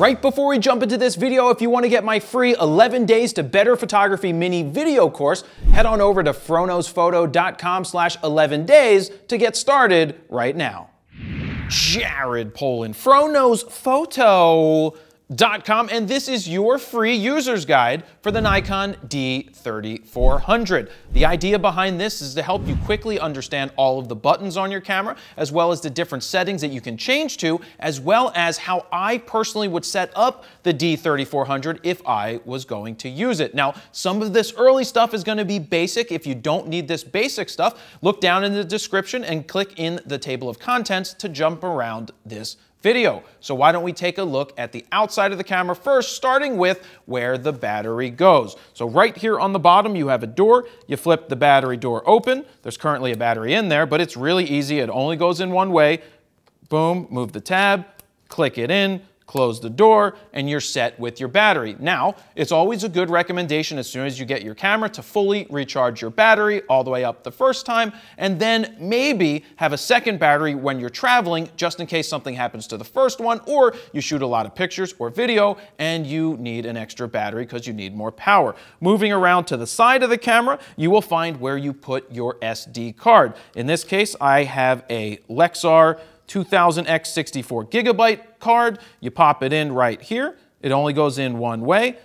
Right before we jump into this video, if you want to get my free 11 days to better photography mini video course, head on over to froknowsphoto.com slash 11 days to get started right now. Jared Polin, Froknows Photo and this is your free user's guide for the Nikon D3400. The idea behind this is to help you quickly understand all of the buttons on your camera, as well as the different settings that you can change to, as well as how I personally would set up the D3400 if I was going to use it. Now, some of this early stuff is going to be basic. If you don't need this basic stuff, look down in the description and click in the table of contents to jump around this video. So why don't we take a look at the outside of the camera first, starting with where the battery goes. So right here on the bottom, you have a door. You flip the battery door open. There's currently a battery in there, but it's really easy. It only goes in one way. Boom, move the tab, click it in, close the door, and you're set with your battery. Now, it's always a good recommendation as soon as you get your camera to fully recharge your battery all the way up the first time, and then maybe have a second battery when you're traveling just in case something happens to the first one, or you shoot a lot of pictures or video and you need an extra battery because you need more power. Moving around to the side of the camera, you will find where you put your SD card. In this case, I have a Lexar 2000X 64 gigabyte card. You pop it in right here. It only goes in one way.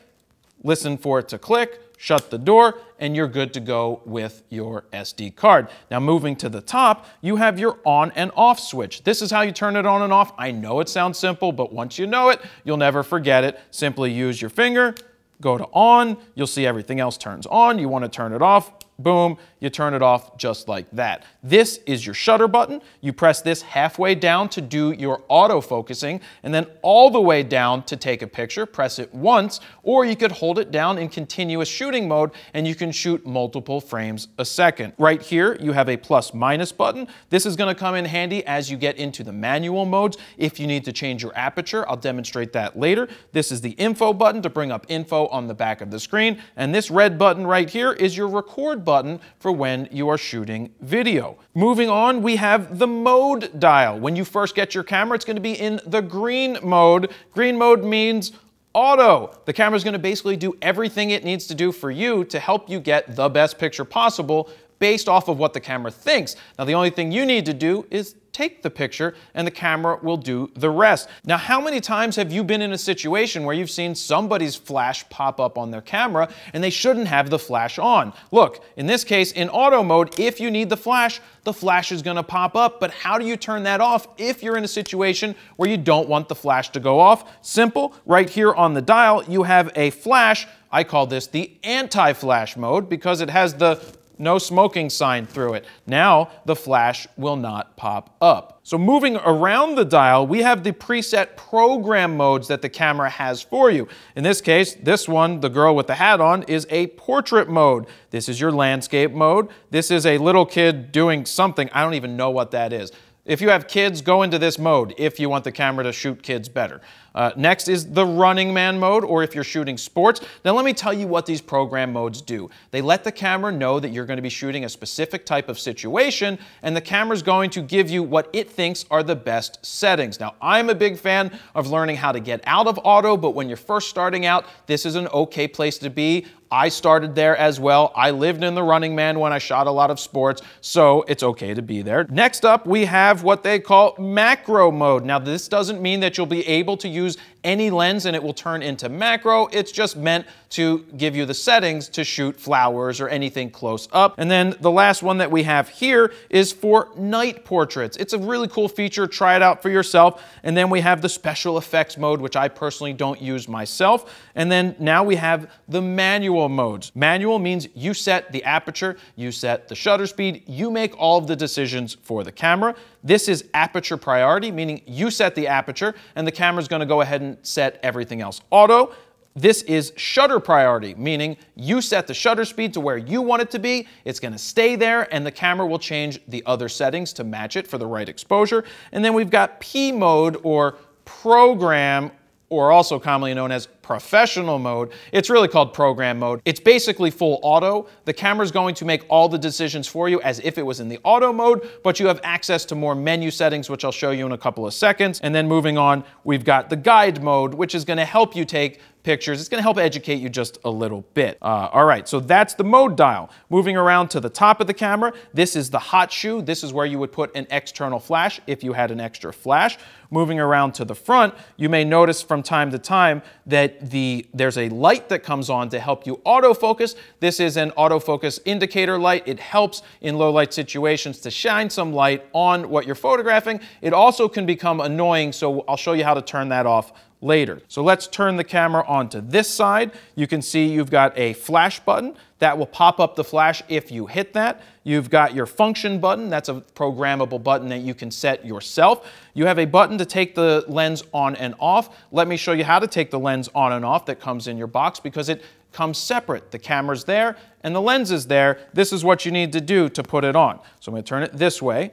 Listen for it to click, shut the door, and you're good to go with your SD card. Now moving to the top, you have your on and off switch. This is how you turn it on and off. I know it sounds simple, but once you know it, you'll never forget it. Simply use your finger, go to on, you'll see everything else turns on. You want to turn it off, boom, you turn it off just like that. This is your shutter button. You press this halfway down to do your auto focusing and then all the way down to take a picture. Press it once or you could hold it down in continuous shooting mode and you can shoot multiple frames a second. Right here you have a plus minus button. This is going to come in handy as you get into the manual modes if you need to change your aperture. I'll demonstrate that later. This is the info button to bring up info on the back of the screen and this red button right here is your record button for when you are shooting video. Moving on, we have the mode dial. When you first get your camera, it's going to be in the green mode. Green mode means auto. The camera is going to basically do everything it needs to do for you to help you get the best picture possible based off of what the camera thinks. Now, the only thing you need to do is take the picture and the camera will do the rest. Now, how many times have you been in a situation where you've seen somebody's flash pop up on their camera and they shouldn't have the flash on? Look, in this case, in auto mode, if you need the flash, the flash is gonna pop up, but how do you turn that off if you're in a situation where you don't want the flash to go off? Simple, right here on the dial, you have a flash I call this the anti-flash mode because it has the no smoking sign through it. Now the flash will not pop up. So moving around the dial, we have the preset program modes that the camera has for you. In this case, this one, the girl with the hat on, is a portrait mode. This is your landscape mode. This is a little kid doing something. I don't even know what that is. If you have kids, go into this mode if you want the camera to shoot kids better. Uh, next is the running man mode, or if you're shooting sports. Now let me tell you what these program modes do. They let the camera know that you're going to be shooting a specific type of situation, and the camera's going to give you what it thinks are the best settings. Now I'm a big fan of learning how to get out of auto, but when you're first starting out, this is an okay place to be. I started there as well. I lived in the Running Man when I shot a lot of sports, so it's okay to be there. Next up, we have what they call macro mode. Now, this doesn't mean that you'll be able to use issues any lens and it will turn into macro. It's just meant to give you the settings to shoot flowers or anything close up. And then the last one that we have here is for night portraits. It's a really cool feature. Try it out for yourself. And then we have the special effects mode, which I personally don't use myself. And then now we have the manual modes. Manual means you set the aperture, you set the shutter speed, you make all of the decisions for the camera. This is aperture priority, meaning you set the aperture and the camera's gonna go ahead and set everything else auto. This is shutter priority, meaning you set the shutter speed to where you want it to be, it's gonna stay there, and the camera will change the other settings to match it for the right exposure. And then we've got P mode or program or also commonly known as professional mode. It's really called program mode. It's basically full auto. The camera's going to make all the decisions for you as if it was in the auto mode, but you have access to more menu settings, which I'll show you in a couple of seconds. And then moving on, we've got the guide mode, which is gonna help you take pictures. It's going to help educate you just a little bit. Uh, all right, so that's the mode dial. Moving around to the top of the camera, this is the hot shoe. This is where you would put an external flash if you had an extra flash. Moving around to the front, you may notice from time to time that the there's a light that comes on to help you autofocus. This is an autofocus indicator light. It helps in low light situations to shine some light on what you're photographing. It also can become annoying, so I'll show you how to turn that off later. So let's turn the camera onto this side. You can see you've got a flash button that will pop up the flash if you hit that. You've got your function button. That's a programmable button that you can set yourself. You have a button to take the lens on and off. Let me show you how to take the lens on and off that comes in your box because it comes separate. The camera's there and the lens is there. This is what you need to do to put it on. So I'm going to turn it this way.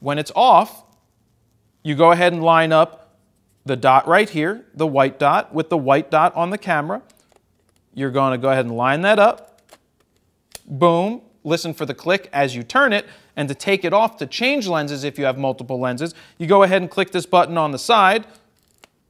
When it's off, you go ahead and line up the dot right here, the white dot, with the white dot on the camera. You're going to go ahead and line that up. Boom. Listen for the click as you turn it. And to take it off to change lenses if you have multiple lenses, you go ahead and click this button on the side,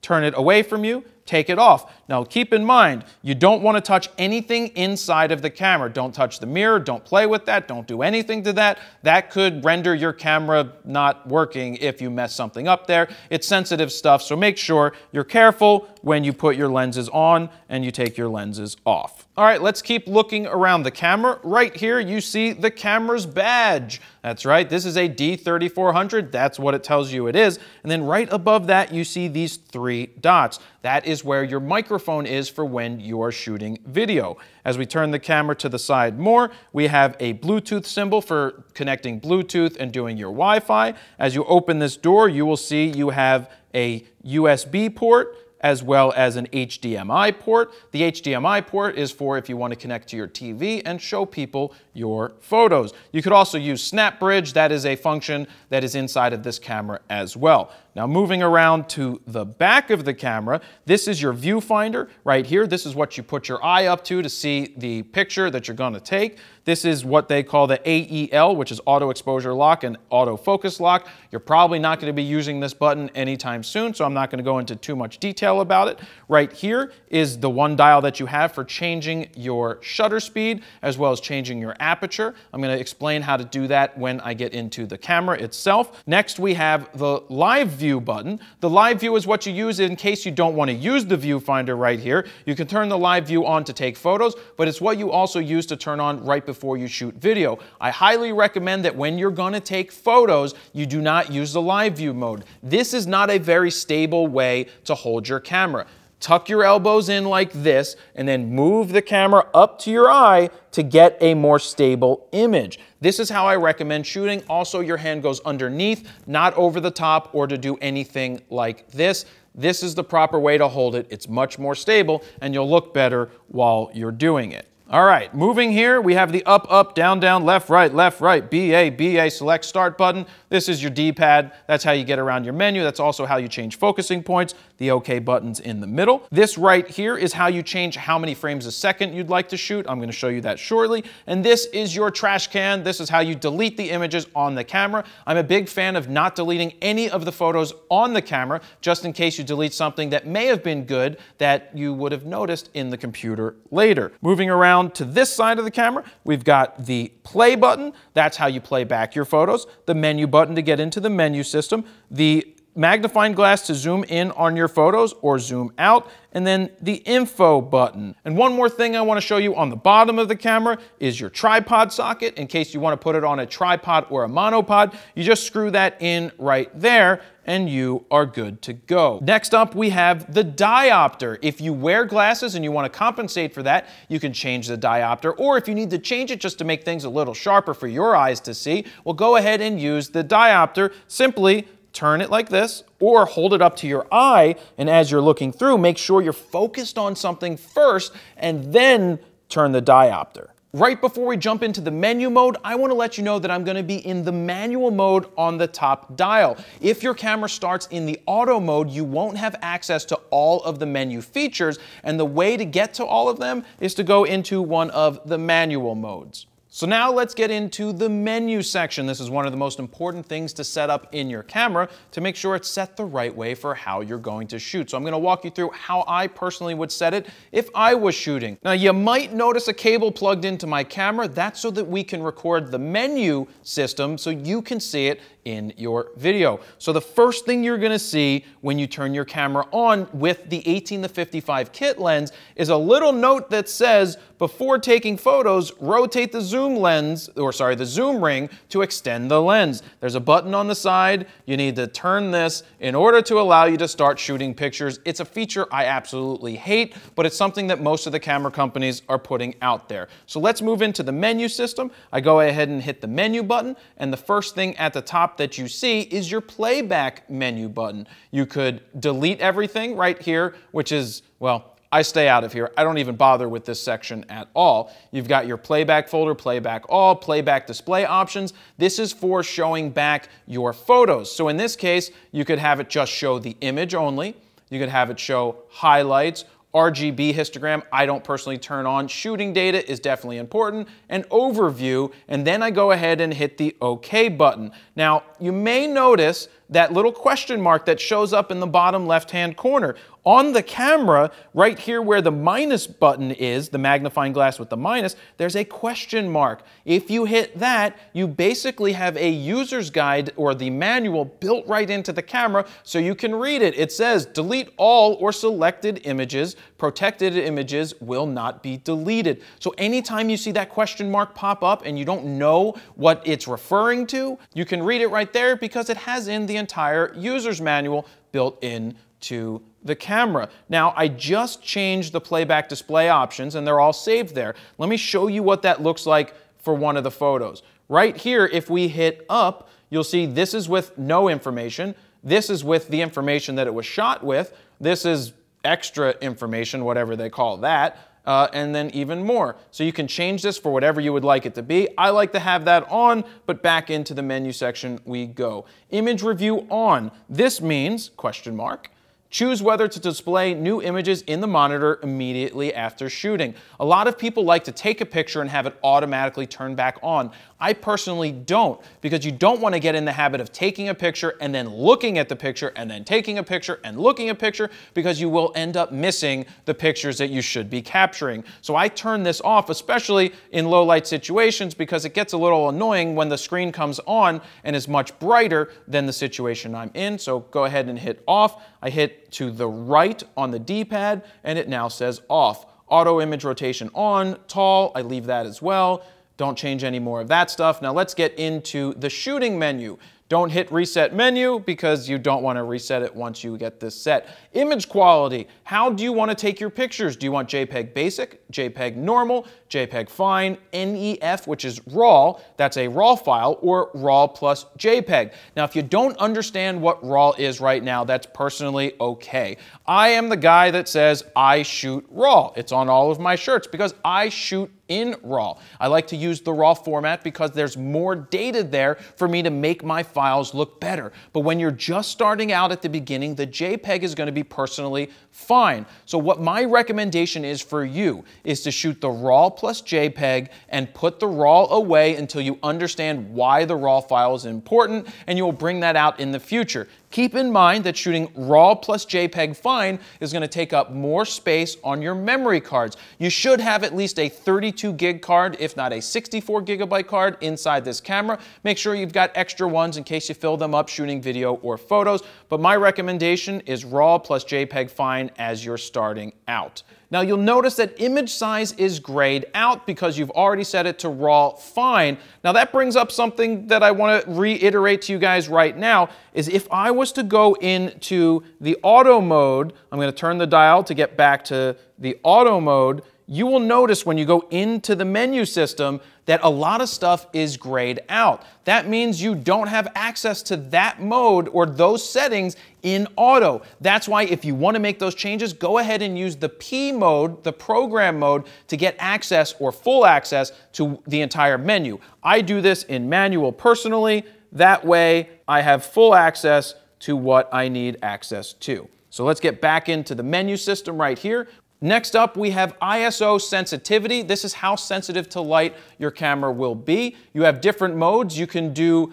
turn it away from you, take it off. Now keep in mind, you don't want to touch anything inside of the camera. Don't touch the mirror, don't play with that, don't do anything to that. That could render your camera not working if you mess something up there. It's sensitive stuff, so make sure you're careful when you put your lenses on and you take your lenses off. All right, let's keep looking around the camera. Right here, you see the camera's badge. That's right, this is a D3400. That's what it tells you it is. And then right above that, you see these three dots. That is where your microphone is for when you are shooting video. As we turn the camera to the side more, we have a Bluetooth symbol for connecting Bluetooth and doing your Wi-Fi. As you open this door, you will see you have a USB port, as well as an HDMI port. The HDMI port is for if you want to connect to your TV and show people your photos. You could also use SnapBridge. That is a function that is inside of this camera as well. Now moving around to the back of the camera, this is your viewfinder right here. This is what you put your eye up to to see the picture that you're going to take. This is what they call the AEL, which is auto exposure lock and auto focus lock. You're probably not going to be using this button anytime soon, so I'm not going to go into too much detail about it. Right here is the one dial that you have for changing your shutter speed as well as changing your aperture. I'm going to explain how to do that when I get into the camera itself. Next, we have the live view button. The live view is what you use in case you don't want to use the viewfinder right here. You can turn the live view on to take photos, but it's what you also use to turn on right before you shoot video. I highly recommend that when you're gonna take photos, you do not use the live view mode. This is not a very stable way to hold your camera. Tuck your elbows in like this and then move the camera up to your eye to get a more stable image. This is how I recommend shooting. Also, your hand goes underneath, not over the top or to do anything like this. This is the proper way to hold it. It's much more stable and you'll look better while you're doing it. All right, moving here, we have the up, up, down, down, left, right, left, right, BA, BA, select start button. This is your D-pad. That's how you get around your menu. That's also how you change focusing points. The OK button's in the middle. This right here is how you change how many frames a second you'd like to shoot. I'm going to show you that shortly. And this is your trash can. This is how you delete the images on the camera. I'm a big fan of not deleting any of the photos on the camera, just in case you delete something that may have been good that you would have noticed in the computer later. Moving around to this side of the camera, we've got the play button. That's how you play back your photos. The menu button to get into the menu system, the magnifying glass to zoom in on your photos or zoom out, and then the info button. And one more thing I wanna show you on the bottom of the camera is your tripod socket. In case you wanna put it on a tripod or a monopod, you just screw that in right there and you are good to go. Next up, we have the diopter. If you wear glasses and you wanna compensate for that, you can change the diopter, or if you need to change it just to make things a little sharper for your eyes to see, well, go ahead and use the diopter. Simply turn it like this or hold it up to your eye and as you're looking through make sure you're focused on something first and then turn the diopter. Right before we jump into the menu mode, I want to let you know that I'm going to be in the manual mode on the top dial. If your camera starts in the auto mode, you won't have access to all of the menu features, and the way to get to all of them is to go into one of the manual modes. So now let's get into the menu section. This is one of the most important things to set up in your camera to make sure it's set the right way for how you're going to shoot. So I'm gonna walk you through how I personally would set it if I was shooting. Now you might notice a cable plugged into my camera. That's so that we can record the menu system so you can see it in your video. So the first thing you're gonna see when you turn your camera on with the 18 to 55 kit lens is a little note that says, before taking photos, rotate the zoom lens, or sorry, the zoom ring to extend the lens. There's a button on the side. You need to turn this in order to allow you to start shooting pictures. It's a feature I absolutely hate, but it's something that most of the camera companies are putting out there. So let's move into the menu system. I go ahead and hit the menu button, and the first thing at the top that you see is your playback menu button. You could delete everything right here, which is, well, I stay out of here. I don't even bother with this section at all. You've got your playback folder, playback all, playback display options. This is for showing back your photos. So in this case, you could have it just show the image only. You could have it show highlights RGB histogram, I don't personally turn on. Shooting data is definitely important. And overview, and then I go ahead and hit the OK button. Now, you may notice that little question mark that shows up in the bottom left-hand corner. On the camera, right here where the minus button is, the magnifying glass with the minus, there's a question mark. If you hit that, you basically have a user's guide or the manual built right into the camera so you can read it. It says, delete all or selected images. Protected images will not be deleted. So anytime you see that question mark pop up and you don't know what it's referring to, you can read it right there because it has in the entire user's manual built in to the camera. Now, I just changed the playback display options and they're all saved there. Let me show you what that looks like for one of the photos. Right here, if we hit up, you'll see this is with no information. This is with the information that it was shot with. This is extra information, whatever they call that. Uh, and then even more. So you can change this for whatever you would like it to be. I like to have that on, but back into the menu section we go. Image review on. This means, question mark, Choose whether to display new images in the monitor immediately after shooting. A lot of people like to take a picture and have it automatically turn back on. I personally don't because you don't want to get in the habit of taking a picture and then looking at the picture and then taking a picture and looking at a picture because you will end up missing the pictures that you should be capturing. So I turn this off, especially in low light situations because it gets a little annoying when the screen comes on and is much brighter than the situation I'm in. So go ahead and hit off. I hit to the right on the D-pad and it now says off. Auto image rotation on, tall, I leave that as well. Don't change any more of that stuff. Now let's get into the shooting menu. Don't hit reset menu because you don't want to reset it once you get this set. Image quality. How do you want to take your pictures? Do you want JPEG basic, JPEG normal, JPEG fine, NEF, which is RAW, that's a RAW file, or RAW plus JPEG. Now, if you don't understand what RAW is right now, that's personally okay. I am the guy that says I shoot RAW. It's on all of my shirts because I shoot in RAW. I like to use the RAW format because there's more data there for me to make my files look better. But when you're just starting out at the beginning, the JPEG is going to be personally fine. So what my recommendation is for you is to shoot the RAW plus JPEG and put the RAW away until you understand why the RAW file is important and you will bring that out in the future. Keep in mind that shooting RAW plus JPEG fine is going to take up more space on your memory cards. You should have at least a 32 gig card, if not a 64 gigabyte card inside this camera. Make sure you've got extra ones in case you fill them up shooting video or photos. But my recommendation is RAW plus JPEG fine as you're starting out. Now you'll notice that image size is grayed out because you've already set it to raw fine. Now that brings up something that I want to reiterate to you guys right now is if I was to go into the auto mode, I'm going to turn the dial to get back to the auto mode. You will notice when you go into the menu system that a lot of stuff is grayed out. That means you don't have access to that mode or those settings in auto. That's why if you want to make those changes, go ahead and use the P mode, the program mode, to get access or full access to the entire menu. I do this in manual personally. That way I have full access to what I need access to. So let's get back into the menu system right here. Next up, we have ISO sensitivity. This is how sensitive to light your camera will be. You have different modes. You can do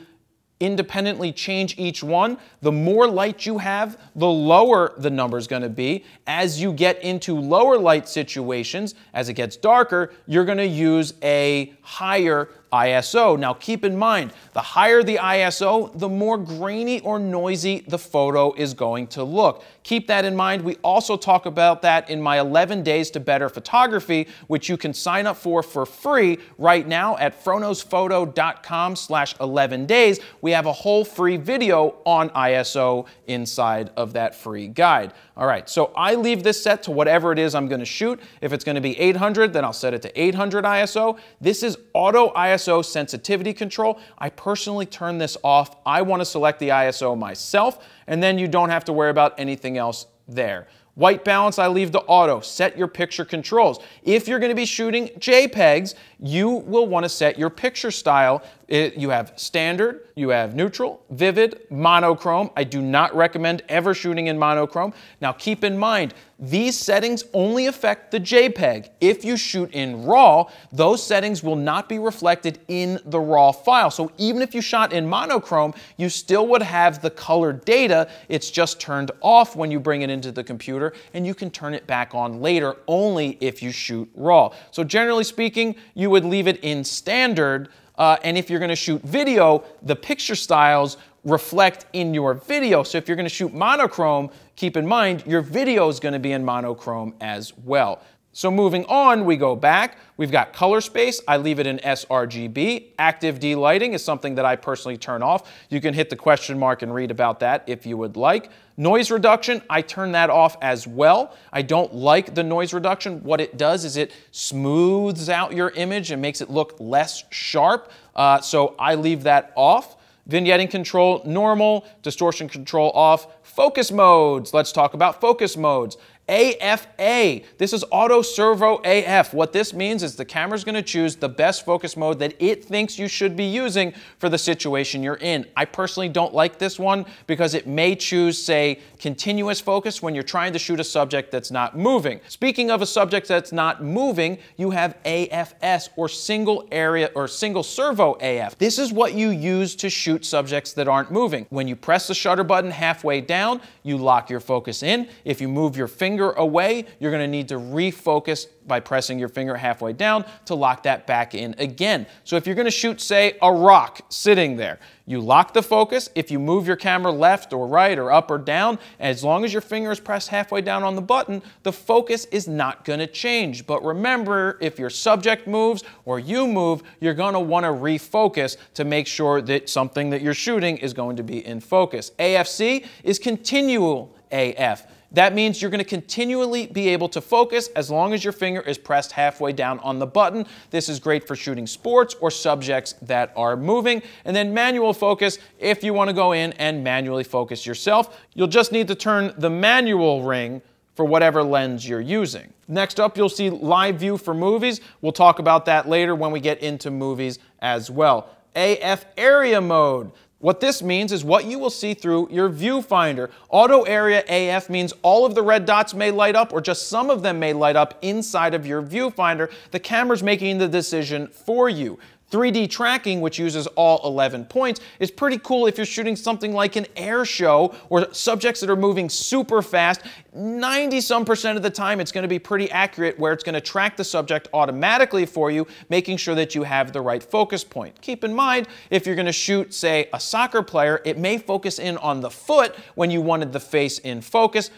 independently change each one. The more light you have, the lower the number is going to be. As you get into lower light situations, as it gets darker, you're going to use a higher ISO. Now keep in mind, the higher the ISO, the more grainy or noisy the photo is going to look. Keep that in mind. We also talk about that in my 11 Days to Better Photography, which you can sign up for for free right now at froknowsphoto.com slash 11 days. We have a whole free video on ISO inside of that free guide. All right, so I leave this set to whatever it is I'm going to shoot. If it's going to be 800, then I'll set it to 800 ISO. This is auto ISO ISO sensitivity control. I personally turn this off. I want to select the ISO myself, and then you don't have to worry about anything else there. White balance, I leave the auto. Set your picture controls. If you're going to be shooting JPEGs, you will want to set your picture style. It, you have standard, you have neutral, vivid, monochrome. I do not recommend ever shooting in monochrome. Now keep in mind, these settings only affect the JPEG. If you shoot in RAW, those settings will not be reflected in the RAW file. So even if you shot in monochrome, you still would have the color data. It's just turned off when you bring it into the computer, and you can turn it back on later only if you shoot RAW. So generally speaking, you would leave it in standard, uh, and if you're going to shoot video, the picture styles reflect in your video. So if you're going to shoot monochrome, keep in mind your video is going to be in monochrome as well. So moving on, we go back. We've got color space. I leave it in sRGB. Active D lighting is something that I personally turn off. You can hit the question mark and read about that if you would like. Noise reduction, I turn that off as well. I don't like the noise reduction. What it does is it smooths out your image and makes it look less sharp. Uh, so I leave that off. Vignetting control, normal. Distortion control off. Focus modes. Let's talk about focus modes. AFA. This is auto servo AF. What this means is the camera is going to choose the best focus mode that it thinks you should be using for the situation you're in. I personally don't like this one because it may choose, say, continuous focus when you're trying to shoot a subject that's not moving. Speaking of a subject that's not moving, you have AFS or single area or single servo AF. This is what you use to shoot subjects that aren't moving. When you press the shutter button halfway down, you lock your focus in. If you move your finger finger away, you're going to need to refocus by pressing your finger halfway down to lock that back in again. So if you're going to shoot, say, a rock sitting there, you lock the focus. If you move your camera left or right or up or down, as long as your finger is pressed halfway down on the button, the focus is not going to change. But remember, if your subject moves or you move, you're going to want to refocus to make sure that something that you're shooting is going to be in focus. AFC is continual AF. That means you're going to continually be able to focus as long as your finger is pressed halfway down on the button. This is great for shooting sports or subjects that are moving. And then manual focus, if you want to go in and manually focus yourself, you'll just need to turn the manual ring for whatever lens you're using. Next up, you'll see live view for movies. We'll talk about that later when we get into movies as well. AF area mode. What this means is what you will see through your viewfinder. Auto Area AF means all of the red dots may light up or just some of them may light up inside of your viewfinder. The camera's making the decision for you. 3D tracking, which uses all 11 points, is pretty cool if you're shooting something like an air show or subjects that are moving super fast. 90 some percent of the time, it's going to be pretty accurate where it's going to track the subject automatically for you, making sure that you have the right focus point. Keep in mind, if you're going to shoot, say, a soccer player, it may focus in on the foot when you wanted the face in focus,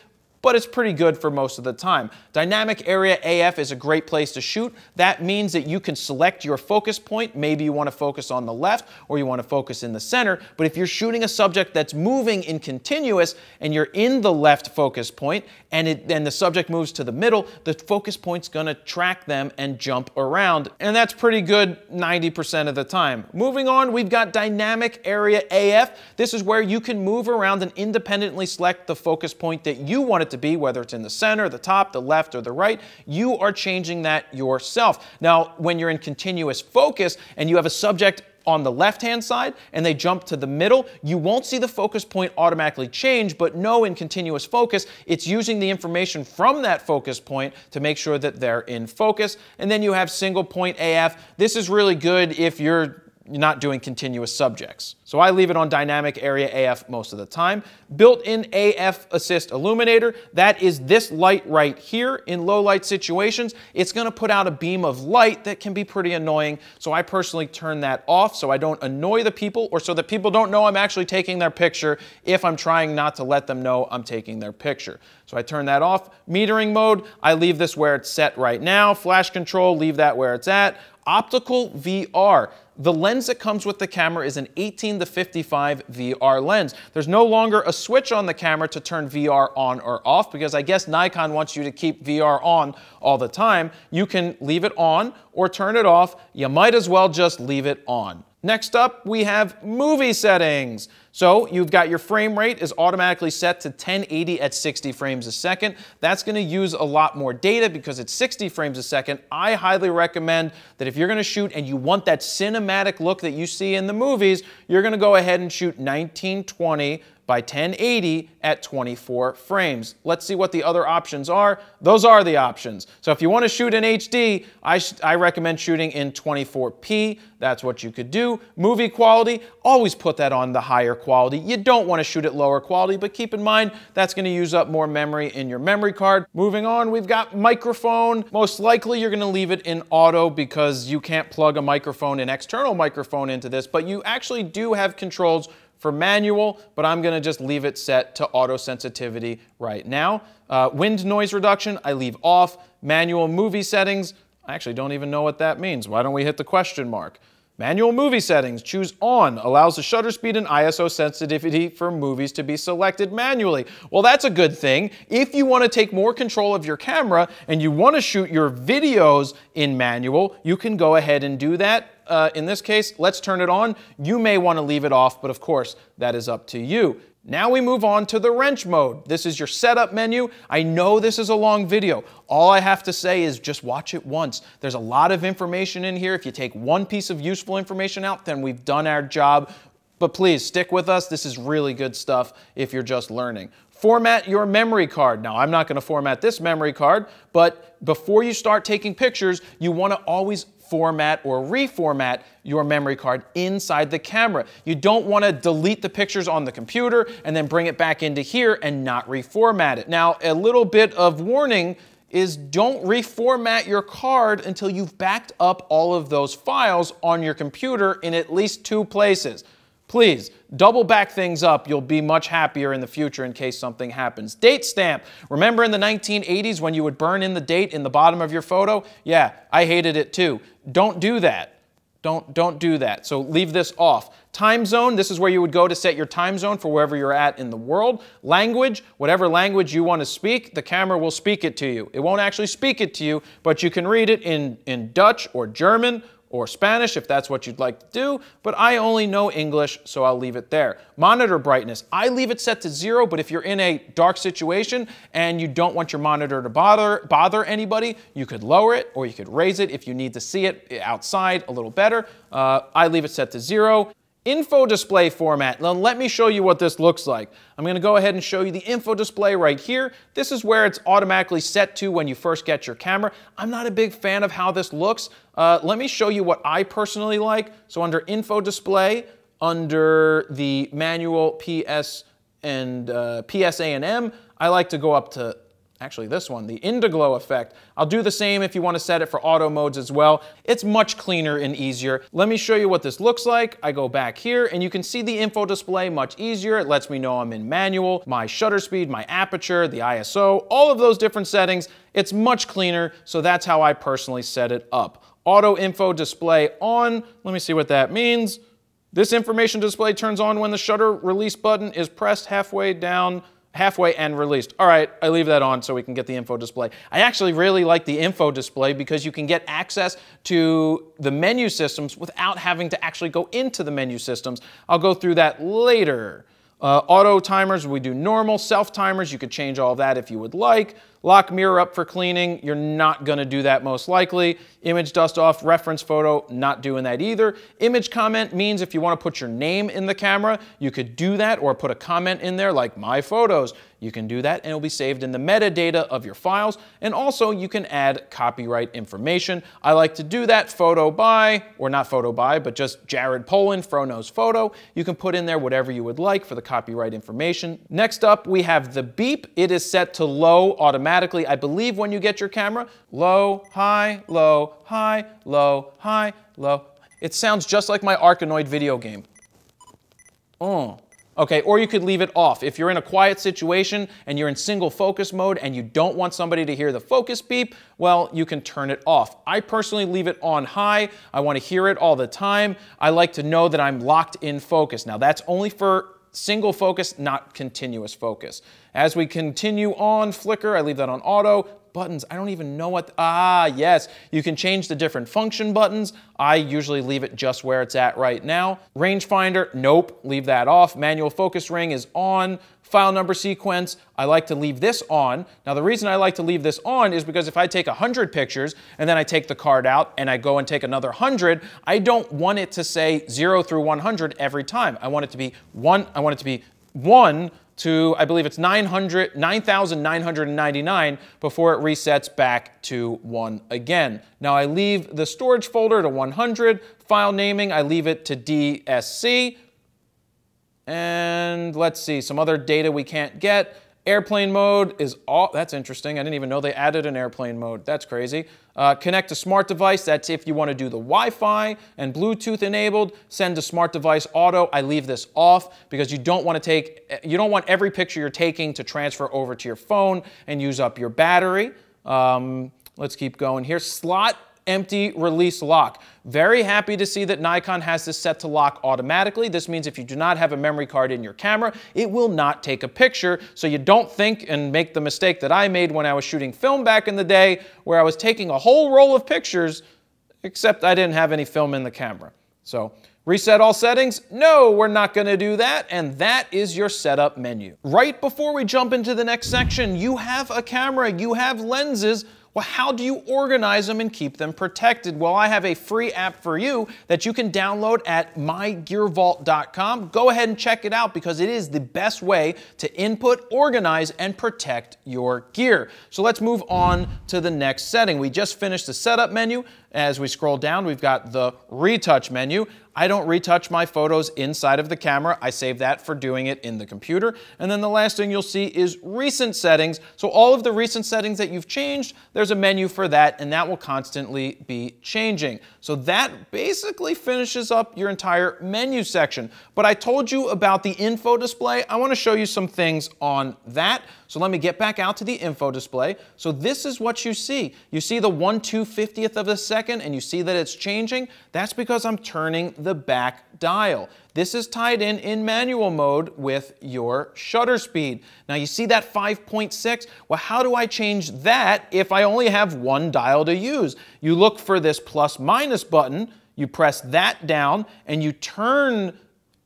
but it's pretty good for most of the time. Dynamic Area AF is a great place to shoot. That means that you can select your focus point. Maybe you want to focus on the left or you want to focus in the center, but if you're shooting a subject that's moving in continuous and you're in the left focus point and, it, and the subject moves to the middle, the focus point's going to track them and jump around, and that's pretty good 90% of the time. Moving on, we've got Dynamic Area AF. This is where you can move around and independently select the focus point that you want it to be, whether it's in the center, the top, the left, or the right. You are changing that yourself. Now, when you're in continuous focus and you have a subject on the left-hand side and they jump to the middle, you won't see the focus point automatically change, but know in continuous focus, it's using the information from that focus point to make sure that they're in focus. And then you have single point AF. This is really good if you're not doing continuous subjects. So I leave it on dynamic area AF most of the time. Built-in AF assist illuminator, that is this light right here in low light situations. It's gonna put out a beam of light that can be pretty annoying. So I personally turn that off so I don't annoy the people or so that people don't know I'm actually taking their picture if I'm trying not to let them know I'm taking their picture. So I turn that off. Metering mode, I leave this where it's set right now. Flash control, leave that where it's at. Optical VR. The lens that comes with the camera is an 18 to 55 VR lens. There's no longer a switch on the camera to turn VR on or off because I guess Nikon wants you to keep VR on all the time. You can leave it on or turn it off. You might as well just leave it on. Next up, we have movie settings. So you've got your frame rate is automatically set to 1080 at 60 frames a second. That's going to use a lot more data because it's 60 frames a second. I highly recommend that if you're going to shoot and you want that cinematic look that you see in the movies, you're going to go ahead and shoot 1920 by 1080 at 24 frames. Let's see what the other options are. Those are the options. So if you want to shoot in HD, I, I recommend shooting in 24p. That's what you could do. Movie quality, always put that on the higher quality. You don't want to shoot at lower quality, but keep in mind that's going to use up more memory in your memory card. Moving on, we've got microphone. Most likely you're going to leave it in auto because you can't plug a microphone, an external microphone into this, but you actually do have controls for manual, but I'm gonna just leave it set to auto sensitivity right now. Uh, wind noise reduction, I leave off. Manual movie settings, I actually don't even know what that means. Why don't we hit the question mark? Manual movie settings, choose on, allows the shutter speed and ISO sensitivity for movies to be selected manually. Well, that's a good thing. If you want to take more control of your camera and you want to shoot your videos in manual, you can go ahead and do that. Uh, in this case, let's turn it on. You may want to leave it off, but of course, that is up to you. Now we move on to the wrench mode. This is your setup menu. I know this is a long video. All I have to say is just watch it once. There's a lot of information in here. If you take one piece of useful information out, then we've done our job. But please stick with us. This is really good stuff if you're just learning. Format your memory card. Now, I'm not going to format this memory card, but before you start taking pictures, you want to always format or reformat your memory card inside the camera. You don't want to delete the pictures on the computer and then bring it back into here and not reformat it. Now, a little bit of warning is don't reformat your card until you've backed up all of those files on your computer in at least two places. Please, double back things up. You'll be much happier in the future in case something happens. Date stamp. Remember in the 1980s when you would burn in the date in the bottom of your photo? Yeah, I hated it too. Don't do that. Don't, don't do that. So leave this off. Time zone, this is where you would go to set your time zone for wherever you're at in the world. Language, whatever language you want to speak, the camera will speak it to you. It won't actually speak it to you, but you can read it in, in Dutch or German or Spanish if that's what you'd like to do, but I only know English, so I'll leave it there. Monitor brightness, I leave it set to zero, but if you're in a dark situation and you don't want your monitor to bother, bother anybody, you could lower it or you could raise it if you need to see it outside a little better. Uh, I leave it set to zero. Info display format. Now let me show you what this looks like. I'm going to go ahead and show you the info display right here. This is where it's automatically set to when you first get your camera. I'm not a big fan of how this looks. Uh, let me show you what I personally like. So under info display, under the manual PS and uh, PSA and M, I like to go up to actually this one, the Indiglo effect. I'll do the same if you want to set it for auto modes as well. It's much cleaner and easier. Let me show you what this looks like. I go back here and you can see the info display much easier. It lets me know I'm in manual, my shutter speed, my aperture, the ISO, all of those different settings. It's much cleaner, so that's how I personally set it up. Auto info display on, let me see what that means. This information display turns on when the shutter release button is pressed halfway down halfway and released. All right, I leave that on so we can get the info display. I actually really like the info display because you can get access to the menu systems without having to actually go into the menu systems. I'll go through that later. Uh, auto timers, we do normal. Self timers, you could change all that if you would like. Lock mirror up for cleaning, you're not gonna do that most likely. Image dust off, reference photo, not doing that either. Image comment means if you wanna put your name in the camera, you could do that or put a comment in there like my photos. You can do that and it'll be saved in the metadata of your files. And also you can add copyright information. I like to do that photo by, or not photo by, but just Jared Polin, Froknows photo. You can put in there whatever you would like for the copyright information. Next up, we have the beep. It is set to low automatically. I believe when you get your camera, low, high, low, high, low, high, low. It sounds just like my Arkanoid video game. Oh. Okay, or you could leave it off. If you're in a quiet situation and you're in single focus mode and you don't want somebody to hear the focus beep, well, you can turn it off. I personally leave it on high. I want to hear it all the time. I like to know that I'm locked in focus. Now, that's only for single focus, not continuous focus. As we continue on flicker, I leave that on auto buttons. I don't even know what, ah, yes. You can change the different function buttons. I usually leave it just where it's at right now. Rangefinder, nope, leave that off. Manual focus ring is on. File number sequence, I like to leave this on. Now the reason I like to leave this on is because if I take 100 pictures and then I take the card out and I go and take another 100, I don't want it to say 0 through 100 every time. I want it to be 1, I want it to be 1 to, I believe it's 900, 9,999 before it resets back to 1 again. Now I leave the storage folder to 100. File naming, I leave it to DSC. And let's see, some other data we can't get. Airplane mode is all, that's interesting. I didn't even know they added an airplane mode. That's crazy. Uh, connect to smart device, that's if you want to do the Wi-Fi and Bluetooth enabled. Send to smart device auto, I leave this off because you don't want to take, you don't want every picture you're taking to transfer over to your phone and use up your battery. Um, let's keep going here. Slot empty release lock. Very happy to see that Nikon has this set to lock automatically. This means if you do not have a memory card in your camera, it will not take a picture. So you don't think and make the mistake that I made when I was shooting film back in the day where I was taking a whole roll of pictures, except I didn't have any film in the camera. So Reset all settings? No, we're not gonna do that, and that is your setup menu. Right before we jump into the next section, you have a camera, you have lenses, well, how do you organize them and keep them protected? Well, I have a free app for you that you can download at mygearvault.com. Go ahead and check it out because it is the best way to input, organize, and protect your gear. So let's move on to the next setting. We just finished the setup menu. As we scroll down, we've got the retouch menu. I don't retouch my photos inside of the camera. I save that for doing it in the computer. And then the last thing you'll see is recent settings. So all of the recent settings that you've changed, there's a menu for that, and that will constantly be changing. So that basically finishes up your entire menu section. But I told you about the info display. I want to show you some things on that. So let me get back out to the info display. So this is what you see. You see the 1 250th of a second and you see that it's changing. That's because I'm turning the back dial. This is tied in in manual mode with your shutter speed. Now you see that 5.6? Well, how do I change that if I only have one dial to use? You look for this plus minus button, you press that down, and you turn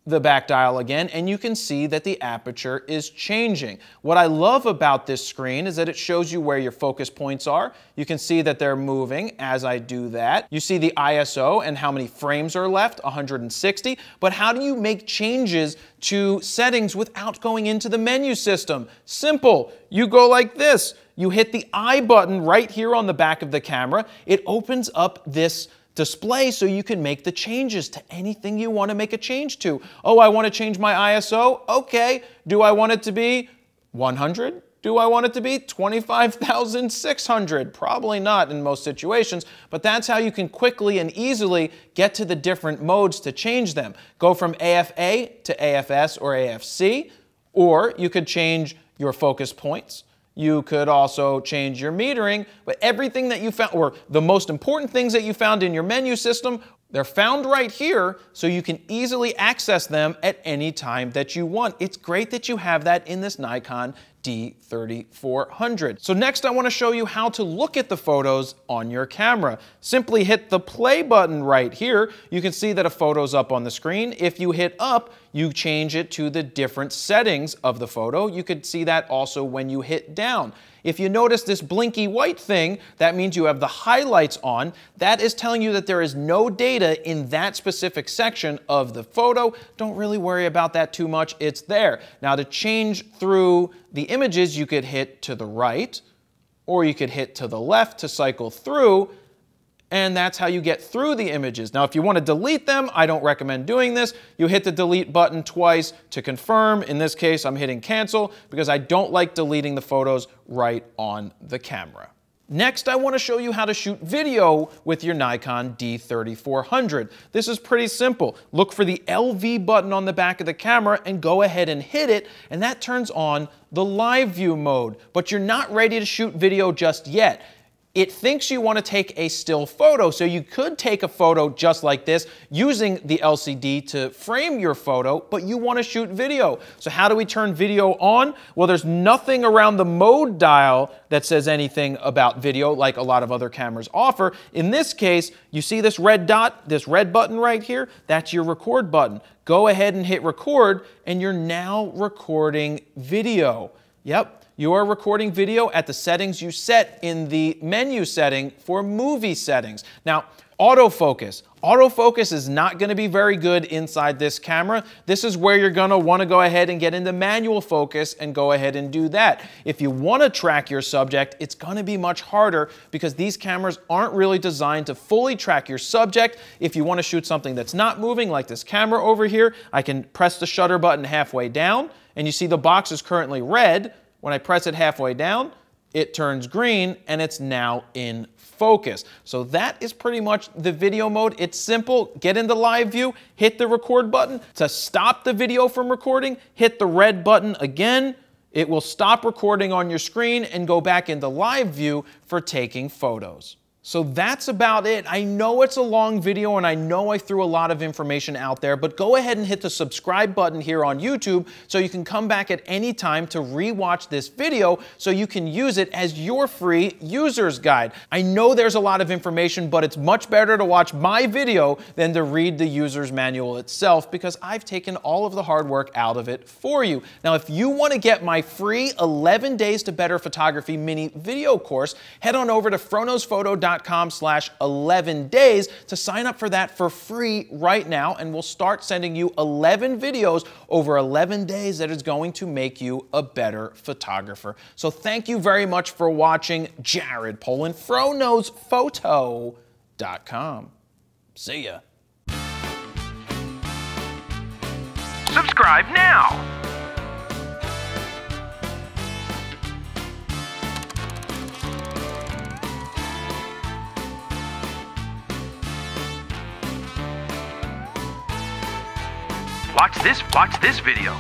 the back dial again and you can see that the aperture is changing. What I love about this screen is that it shows you where your focus points are. You can see that they're moving as I do that. You see the ISO and how many frames are left, 160. But how do you make changes to settings without going into the menu system? Simple. You go like this. You hit the I button right here on the back of the camera. It opens up this display so you can make the changes to anything you want to make a change to. Oh, I want to change my ISO? Okay. Do I want it to be 100? Do I want it to be 25,600? Probably not in most situations, but that's how you can quickly and easily get to the different modes to change them. Go from AFA to AFS or AFC, or you could change your focus points. You could also change your metering, but everything that you found, or the most important things that you found in your menu system, they're found right here, so you can easily access them at any time that you want. It's great that you have that in this Nikon D3400. So next I want to show you how to look at the photos on your camera. Simply hit the play button right here. You can see that a photo's up on the screen. If you hit up, you change it to the different settings of the photo. You could see that also when you hit down. If you notice this blinky white thing, that means you have the highlights on. That is telling you that there is no data in that specific section of the photo. Don't really worry about that too much. It's there. Now to change through the images, you could hit to the right or you could hit to the left to cycle through and that's how you get through the images. Now, if you want to delete them, I don't recommend doing this. You hit the delete button twice to confirm. In this case, I'm hitting cancel because I don't like deleting the photos right on the camera. Next, I want to show you how to shoot video with your Nikon D3400. This is pretty simple. Look for the LV button on the back of the camera and go ahead and hit it, and that turns on the live view mode. But you're not ready to shoot video just yet it thinks you want to take a still photo. So you could take a photo just like this using the LCD to frame your photo, but you want to shoot video. So how do we turn video on? Well, there's nothing around the mode dial that says anything about video like a lot of other cameras offer. In this case, you see this red dot, this red button right here? That's your record button. Go ahead and hit record and you're now recording video. Yep, you are recording video at the settings you set in the menu setting for movie settings. Now, autofocus. Autofocus is not going to be very good inside this camera. This is where you're going to want to go ahead and get into manual focus and go ahead and do that. If you want to track your subject, it's going to be much harder because these cameras aren't really designed to fully track your subject. If you want to shoot something that's not moving, like this camera over here, I can press the shutter button halfway down, and you see the box is currently red. When I press it halfway down, it turns green and it's now in focus. So that is pretty much the video mode. It's simple. Get into live view, hit the record button. To stop the video from recording, hit the red button again. It will stop recording on your screen and go back into live view for taking photos. So that's about it. I know it's a long video and I know I threw a lot of information out there, but go ahead and hit the subscribe button here on YouTube so you can come back at any time to rewatch this video so you can use it as your free user's guide. I know there's a lot of information, but it's much better to watch my video than to read the user's manual itself because I've taken all of the hard work out of it for you. Now, if you want to get my free 11 Days to Better Photography mini video course, head on over to froknowsphoto.com facebook.com slash 11 days to sign up for that for free right now. And we'll start sending you 11 videos over 11 days that is going to make you a better photographer. So thank you very much for watching Jared Polin, froknowsphoto.com. See ya. Subscribe now. Watch this, watch this video.